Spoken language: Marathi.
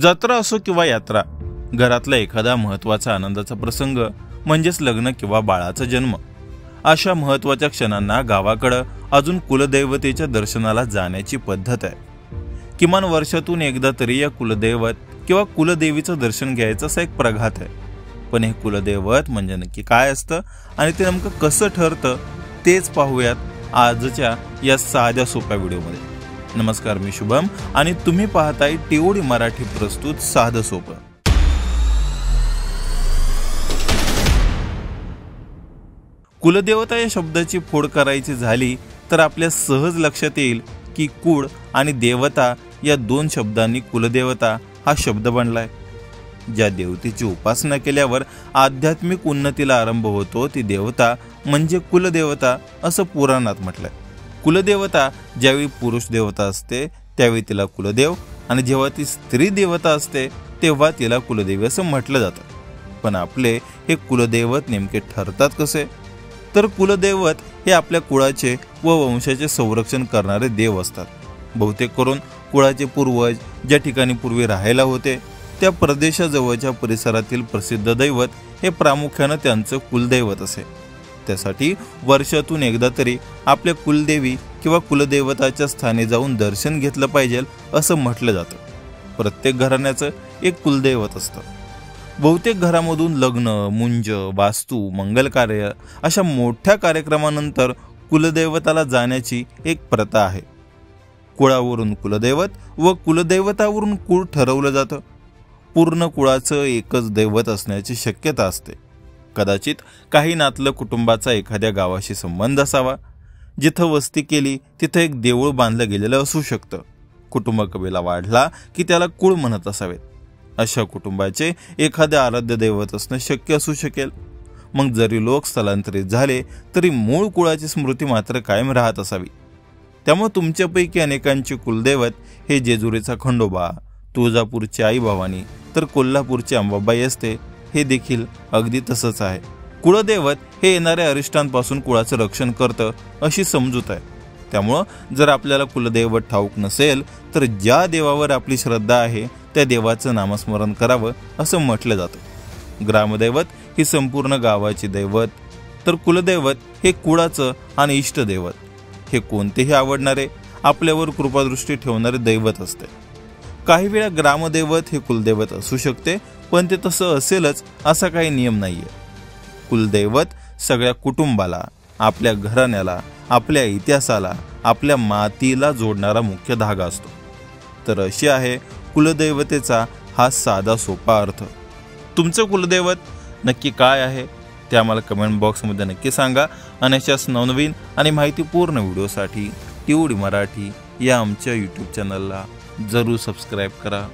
जत्रा असो किंवा यात्रा घरातला एखादा महत्त्वाचा आनंदाचा प्रसंग म्हणजेच लग्न किंवा बाळाचा जन्म. अशा महत्त्वाच्या क्षणांना गावाकडं अजून कुलदैवतेच्या दर्शनाला जाण्याची पद्धत आहे. किमान वर्षातून एकदा तरी या कुलदैवत किंवा कुलदेवीचं दर्शन घ्यायचं असा एक प्रघात आहे. पण हे कुलदैवत म्हणजे नक्की काय असतं आणि ते नेमकं कसं ठरतं तेच पाहूयात आजच्या या साध्या सोप्या व्हिडिओमध्ये. नमस्कार मी शुभम आणि तुम्ही पाहताय टिओडी मराठी प्रस्तुत साधं सोपं. कुलदेवता या शब्दाची फोड करायची झाली तर आपल्या सहज लक्षात येईल की कुळ आणि देवता या दोन शब्दांनी कुलदेवता हा शब्द बनलाय. ज्या देवतेची उपासना केल्यावर आध्यात्मिक उन्नतीला आरंभ होतो ती देवता म्हणजे कुलदेवता असं पुराणात म्हटलंय. कुलदेवता ज्यावेळी पुरुष देवता असते त्यावेळी तिला कुलदेव आणि जेव्हा ती स्त्री देवता असते तेव्हा तिला कुलदेवी असं म्हटलं जातं. पण आपले हे कुलदैवत नेमके ठरतात कसे? तर कुलदैवत हे आपल्या कुळाचे व वंशाचे संरक्षण करणारे देव असतात. बहुतेक करून कुळाचे पूर्वज ज्या ठिकाणी पूर्वी राहायला होते त्या प्रदेशाजवळच्या परिसरातील प्रसिद्ध दैवत हे प्रामुख्यानं त्यांचं कुलदैवत असे. त्यासाठी वर्षातून एकदा तरी आपल्या कुलदेवी किंवा कुलदेवताच्या स्थानी जाऊन दर्शन घेतलं पाहिजे असं म्हटलं जातं. प्रत्येक घराण्याचं एक कुलदैवत असतं. बहुतेक घरामधून लग्न मुंज वास्तू मंगल कार्य अशा मोठ्या कार्यक्रमानंतर कुलदैवताला जाण्याची एक प्रथा आहे. कुळावरून कुलदैवत व कुलदैवतावरून कुळ ठरवलं जातं. पूर्ण कुळाचं एकच दैवत असण्याची शक्यता असते. कदाचित काही नातलं कुटुंबाचा एखाद्या गावाशी संबंध असावा. जिथं वस्ती केली तिथं एक देऊळ बांधलं गेलेलं असू शकतं. कुटुंब कबीला वाढला की त्याला कुळ म्हणत असावेत. अशा कुटुंबाचे एखादे आराध्य दैवत असणं शक्य असू शकेल. मग जरी लोक स्थलांतरित झाले तरी मूळ कुळाची स्मृती मात्र कायम राहत असावी. त्यामुळे तुमच्यापैकी अनेकांचे कुलदैवत हे जेजुरीचा खंडोबा तुळजापूरची आई भवानी तर कोल्हापूरची अंबाबाई असते हे देखील अगदी तसंच आहे. कुळदैवत हे येणाऱ्या अरिष्टांपासून कुळाचं रक्षण करतं अशी समजूत आहे. त्यामुळं जर आपल्याला कुलदैवत ठाऊक नसेल तर ज्या देवावर आपली श्रद्धा आहे त्या देवाचं नामस्मरण करावं असं म्हटलं जातं. ग्रामदैवत ही संपूर्ण गावाची दैवत तर कुलदैवत हे कुळाचं आणि इष्टदैवत. हे कोणतेही आवडणारे आपल्यावर कृपादृष्टी ठेवणारे दैवत असते. काही वेळा ग्रामदैवत हे कुलदैवत असू शकते पण ते तसं असेलच असा काही नियम नाही आहे कुलदैवत सगळ्या कुटुंबाला आपल्या घराण्याला आपल्या इतिहासाला आपल्या मातीला जोडणारा मुख्य धागा असतो. तर अशी आहे कुलदैवतेचा हा साधा सोपा अर्थ. तुमचं कुलदैवत नक्की काय आहे ते आम्हाला कमेंट बॉक्समध्ये नक्की सांगा. आणि अशाच नवनवीन आणि माहितीपूर्ण व्हिडिओसाठी टी मराठी या आमच्या यूट्यूब चॅनलला जरूर सबस्क्राईब करा.